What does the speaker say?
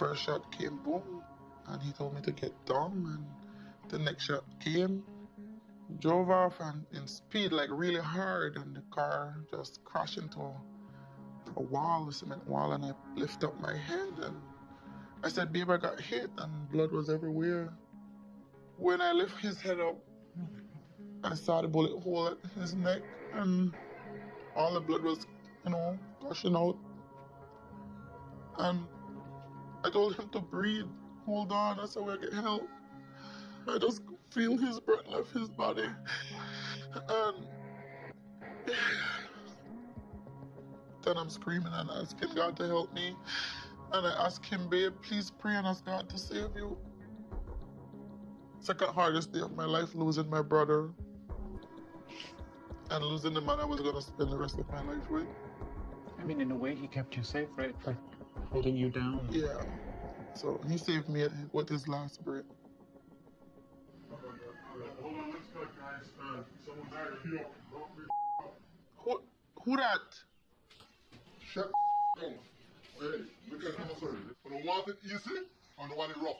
first shot came boom, and he told me to get down, and the next shot came, drove off and in speed like really hard, and the car just crashed into a wall, a cement wall, and I lift up my head and I said, "Babe, I got hit," and blood was everywhere. When I lift his head up, I saw the bullet hole at his neck, and all the blood was, you know, gushing out. And I told him to breathe, hold on, I said, we'll get help. I just feel his breath left his body. And then I'm screaming and asking God to help me. And I ask him, babe, please pray and ask God to save you. Second hardest day of my life, losing my brother and losing the man I was gonna spend the rest of my life with. I mean, in a way, he kept you safe, right? Like holding you down. Yeah. So he saved me with his last breath. Who, who that? Shut down. Hey, look at him, sorry. You don't want it easy, or you want it rough?